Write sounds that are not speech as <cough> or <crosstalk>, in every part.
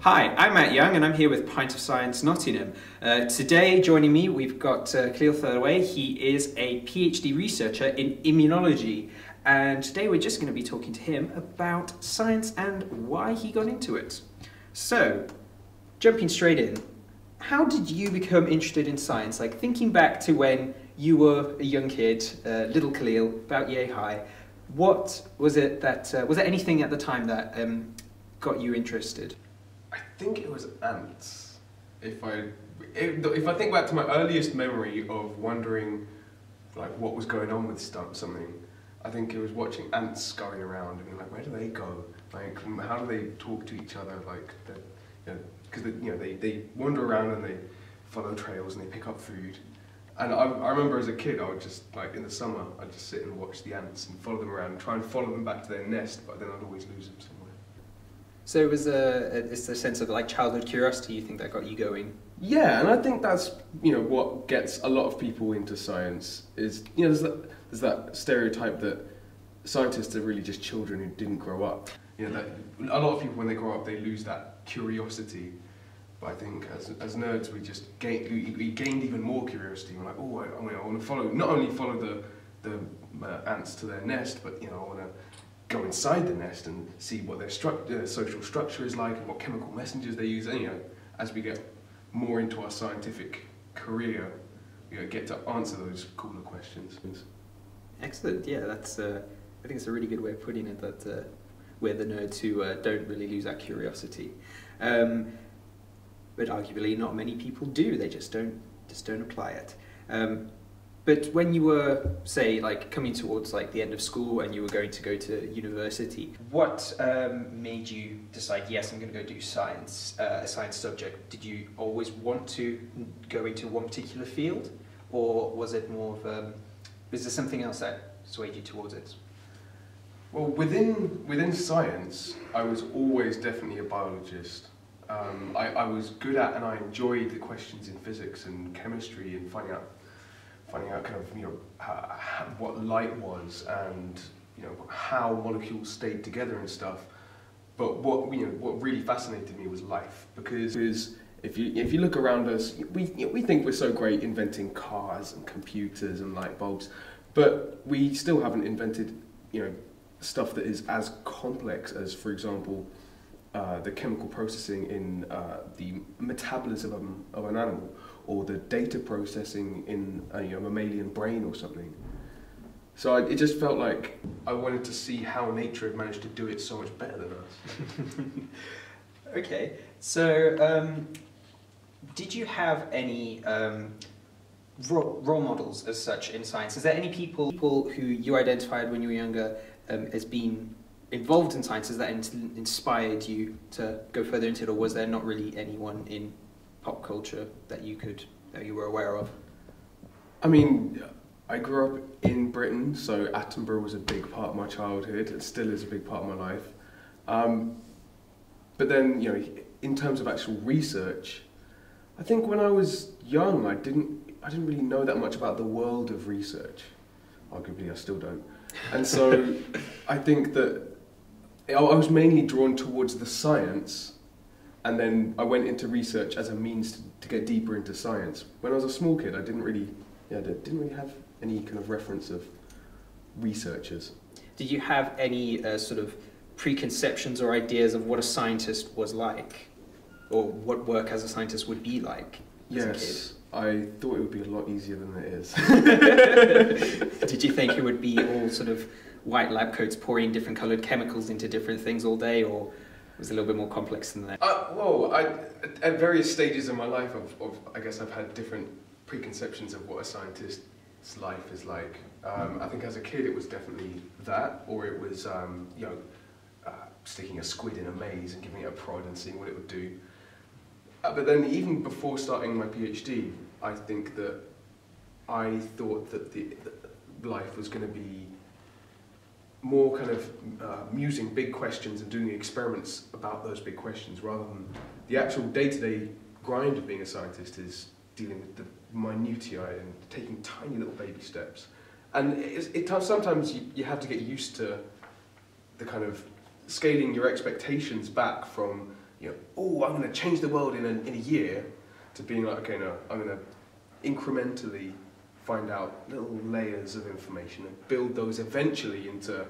Hi, I'm Matt Young and I'm here with Pint of Science Nottingham. Uh, today, joining me, we've got uh, Khalil Thirlaway. He is a PhD researcher in immunology. And today we're just going to be talking to him about science and why he got into it. So, jumping straight in, how did you become interested in science? Like thinking back to when you were a young kid, uh, little Khalil, about yay high, what was it that, uh, was there anything at the time that um, got you interested? I think it was ants. If I if, I think back to my earliest memory of wondering like what was going on with something, I think it was watching ants scurrying around and being like, where do they go? Like, how do they talk to each other? Like, you know, because you know they, they wander around and they follow trails and they pick up food. And I, I remember as a kid, I would just like in the summer, I'd just sit and watch the ants and follow them around, and try and follow them back to their nest, but then I'd always lose them somewhere. So it was a, it's a sense of like childhood curiosity you think that got you going? Yeah, and I think that's you know what gets a lot of people into science is you know there's that, there's that stereotype that scientists are really just children who didn't grow up. You know that a lot of people when they grow up they lose that curiosity. But I think as, as nerds we just gain, we, we gained even more curiosity. We're like, oh, I, I want to follow not only follow the the uh, ants to their nest, but you know I want to go inside the nest and see what their stru- uh, social structure is like and what chemical messengers they use. And you know, as we get more into our scientific career, you know, get to answer those cooler questions. Excellent. Yeah, that's. Uh, I think it's a really good way of putting it. That uh, we're the nerds who uh, don't really lose our curiosity, um, but arguably not many people do. They just don't just don't apply it. Um, but when you were, say, like coming towards like the end of school and you were going to go to university, what um, made you decide? Yes, I'm going to go do science, uh, a science subject. Did you always want to go into one particular field, or was it more of um, was there something else that swayed you towards it? Well, within within science, I was always definitely a biologist. Um, I, I was good at and I enjoyed the questions in physics and chemistry and finding out finding out kind of you know how, what light was and you know how molecules stayed together and stuff. But what you know what really fascinated me was life because if you if you look around us, we we think we're so great inventing cars and computers and light bulbs, but we still haven't invented you know stuff that is as complex as, for example. Uh, the chemical processing in uh, the metabolism of an animal, or the data processing in a you know, mammalian brain or something. So I, it just felt like I wanted to see how nature had managed to do it so much better than us. <laughs> okay, so um, did you have any um, role, role, models as such in science? Is there any people, people who you identified when you were younger um, as being involved in science? Has that in inspired you to go further into it, or was there not really anyone in pop culture that you could that you were aware of? I mean, I grew up in Britain, so Attenborough was a big part of my childhood. It still is a big part of my life. Um, but then, you know, in terms of actual research, I think when I was young, I didn't I didn't really know that much about the world of research. Arguably, I still don't. And so, <laughs> I think that I was mainly drawn towards the science and then I went into research as a means to, to, get deeper into science. When I was a small kid, I didn't really, yeah, didn't really have any kind of reference of researchers. Did you have any uh, sort of preconceptions or ideas of what a scientist was like, or what work as a scientist would be like? Yes, I thought it would be a lot easier than it is. <laughs> Did you think it would be all sort of white lab coats pouring different coloured chemicals into different things all day, or was a little bit more complex than that? Uh, well, I, at various stages in my life, of, of, I guess I've had different preconceptions of what a scientist's life is like. Um, I think as a kid it was definitely that, or it was, um, you know, uh, sticking a squid in a maze and giving it a prod and seeing what it would do. Uh, but then even before starting my PhD, I think that I thought that the, the life was going to be more kind of uh, musing big questions and doing experiments about those big questions rather than the actual day-to-day grind of being a scientist is dealing with the minutiae and taking tiny little baby steps. And it, it, sometimes you, you have to get used to the kind of scaling your expectations back from, you know, oh, I'm going to change the world in a, in a year, to being like, okay, no, I'm going to incrementally find out little layers of information and build those eventually into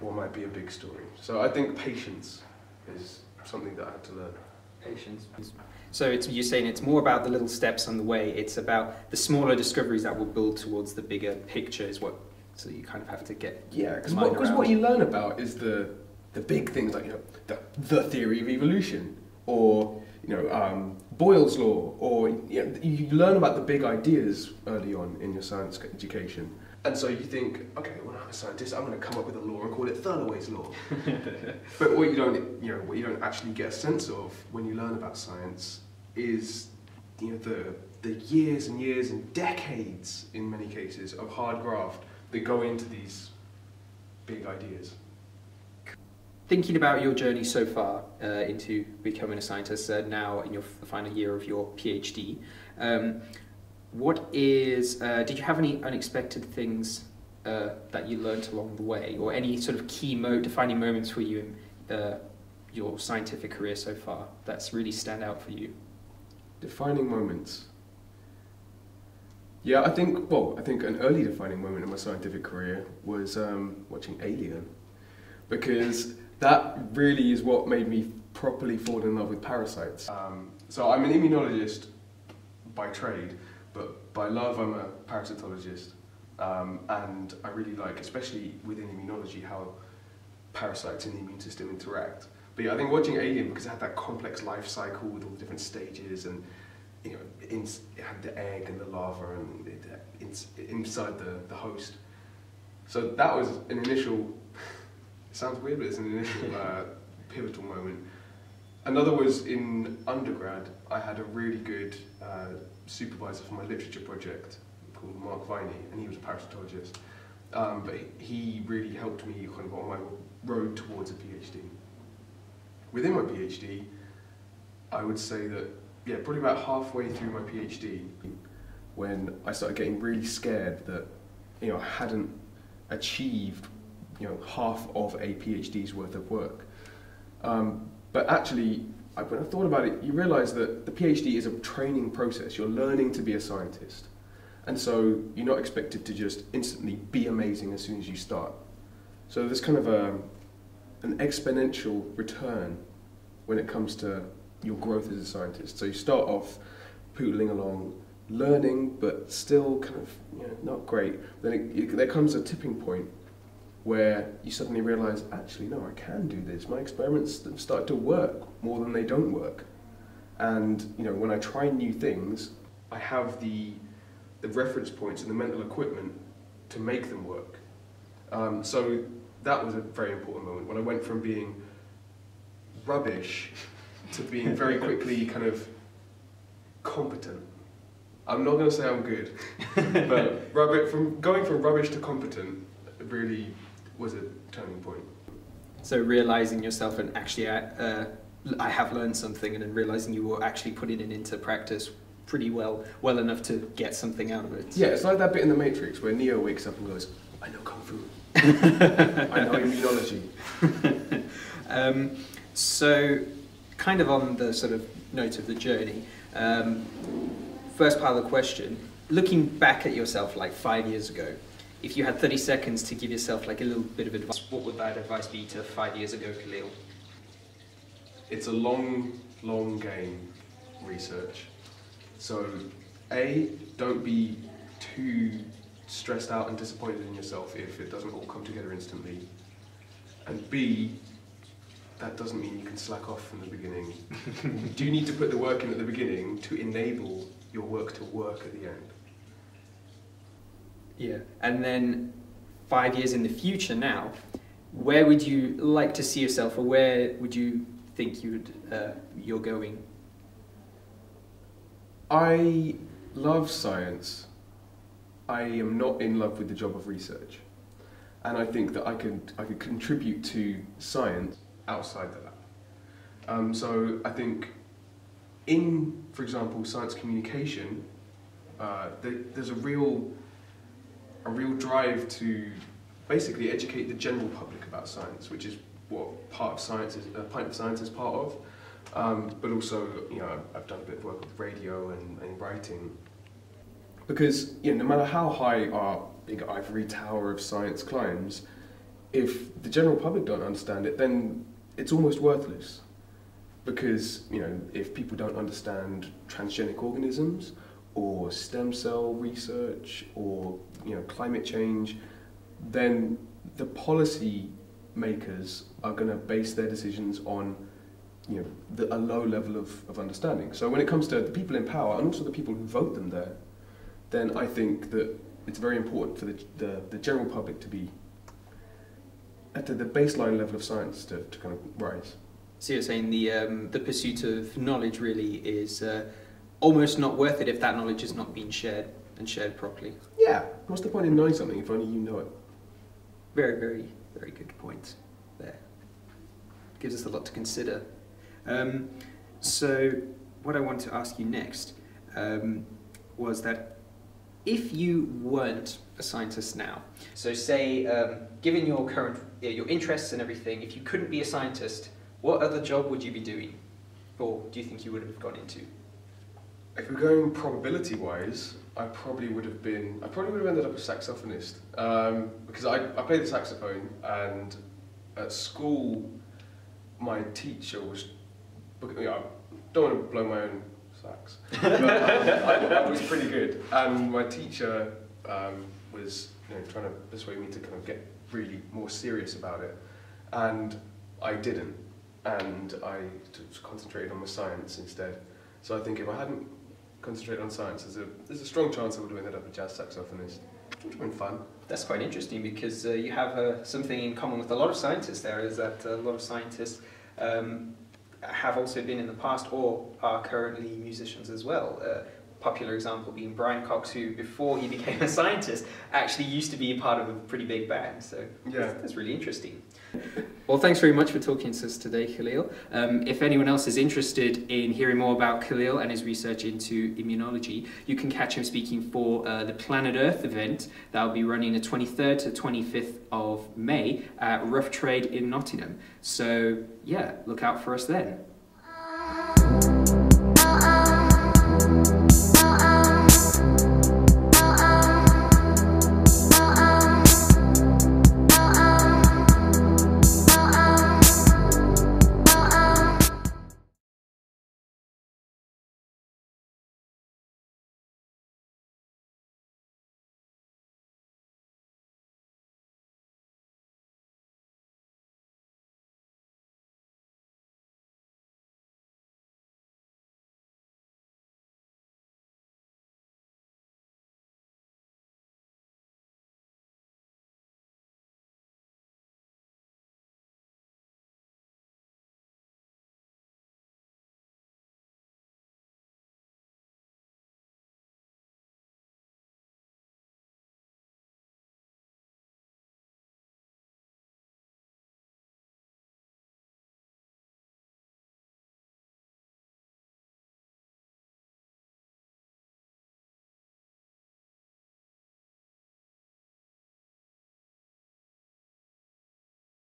what might be a big story. So I think patience is something that I had to learn. Patience. So it's, you're saying it's more about the little steps on the way. It's about the smaller discoveries that will build towards the bigger picture. Is what so you kind of have to get. Yeah, because what, what you learn about is the the big things like you know the, the theory of evolution or you know um, Boyle's law or you, know, you learn about the big ideas early on in your science education. And so you think, okay, well, I'm a scientist. I'm going to come up with a law and call it Thirlaway's law. <laughs> but what you don't, you know, what you don't actually get a sense of when you learn about science is, you know, the the years and years and decades, in many cases, of hard graft that go into these big ideas. Thinking about your journey so far uh, into becoming a scientist, uh, now in your final year of your PhD, um, what is, uh, did you have any unexpected things uh, that you learned along the way, or any sort of key mo- defining moments for you in uh, your scientific career so far that's really stand out for you? Defining moments. Yeah, I think, well, I think an early defining moment in my scientific career was um, watching Alien. Because that really is what made me properly fall in love with parasites. Um, so I'm an immunologist by trade, but by love, I'm a parasitologist. Um, and I really like, especially within immunology, how parasites and the immune system interact. But yeah, I think watching Alien, because it had that complex life cycle with all the different stages and you know, it had the egg and the larva and it, in, inside the, the host. So that was an initial, it sounds weird, but it's an initial uh, pivotal moment. Another was in undergrad, I had a really good uh, supervisor for my literature project called Mark Viney, and he was a parasitologist. Um, but he really helped me kind of on my road towards a PhD. Within my PhD, I would say that, yeah, probably about halfway through my PhD, when I started getting really scared that, you know, I hadn't achieved, you know, half of a PhD's worth of work. Um, but actually, when I thought about it, you realise that the PhD is a training process. You're learning to be a scientist. And so you're not expected to just instantly be amazing as soon as you start. So there's kind of a, an exponential return when it comes to your growth as a scientist. So you start off pootling along, learning, but still kind of you know, not great. Then it, it, there comes a tipping point where you suddenly realize, actually, no, I can do this. My experiments have started to work more than they don't work. And you know, when I try new things, I have the, the reference points and the mental equipment to make them work. Um, so that was a very important moment when I went from being rubbish to being very <laughs> quickly kind of competent. I'm not going to say I'm good, <laughs> but rubbish, from going from rubbish to competent really was a turning point. So realizing yourself and actually, uh, uh, I have learned something, and then realizing you were actually putting it into practice pretty well, well enough to get something out of it. Yeah, it's like that bit in the Matrix where Neo wakes up and goes, "I know kung fu, <laughs> I know immunology." <laughs> um, so, kind of on the sort of note of the journey. Um, first part of the question: looking back at yourself like five years ago, if you had 30 seconds to give yourself like a little bit of advice, what would that advice be to five years ago, Khalil? It's a long, long game, research. So, A, don't be too stressed out and disappointed in yourself if it doesn't all come together instantly. And B, that doesn't mean you can slack off from the beginning. <laughs> you do need to put the work in at the beginning to enable your work to work at the end. Yeah. And then five years in the future now, where would you like to see yourself or where would you think you'd, uh, you're going? I love science. I am not in love with the job of research. And I think that I could, I could contribute to science outside the lab. Um, so I think in, for example, science communication, uh, there, there's a real a real drive to basically educate the general public about science, which is what part of science is, uh, Pint of Science is part of. Um, but also, you know, I've done a bit of work with radio and, and writing. Because, you know, no matter how high our big ivory tower of science climbs, if the general public don't understand it, then it's almost worthless. Because, you know, if people don't understand transgenic organisms, or stem cell research, or, you know, climate change, then the policy makers are going to base their decisions on you know, the, a low level of, of understanding. So when it comes to the people in power and also the people who vote them there, then I think that it's very important for the, the, the general public to be at the, the baseline level of science to, to kind of rise. So you're saying the, um, the pursuit of knowledge really is uh, almost not worth it if that knowledge is not being shared and shared properly. Yeah. What's the point in knowing something if only you know it? Very, very, very good point there. Gives us a lot to consider. Um, so, what I want to ask you next um, was that if you weren't a scientist now, so say, um, given your current your interests and everything, if you couldn't be a scientist, what other job would you be doing, or do you think you would have gone into? If we're going probability-wise, I probably would have been. I probably would have ended up a saxophonist um, because I, I played the saxophone and at school, my teacher was. You know, I don't want to blow my own sax, but I, I, was pretty good, and my teacher um, was you know, trying to persuade me to kind of get really more serious about it, and I didn't, and I concentrated on my science instead. So I think if I hadn't concentrate on science, there's a, there's a strong chance I would have ended up a jazz saxophonist, which would have been fun. That's quite interesting because uh, you have uh, something in common with a lot of scientists there, is that a lot of scientists um, have also been in the past or are currently musicians as well. Uh, popular example being Brian Cox, who before he became a scientist actually used to be a part of a pretty big band. So yeah. that's, that's really interesting. Well, thanks very much for talking to us today, Khalil. Um, if anyone else is interested in hearing more about Khalil and his research into immunology, you can catch him speaking for uh, the Planet Earth event that will be running the 23rd to 25th of May at Rough Trade in Nottingham. So, yeah, look out for us then.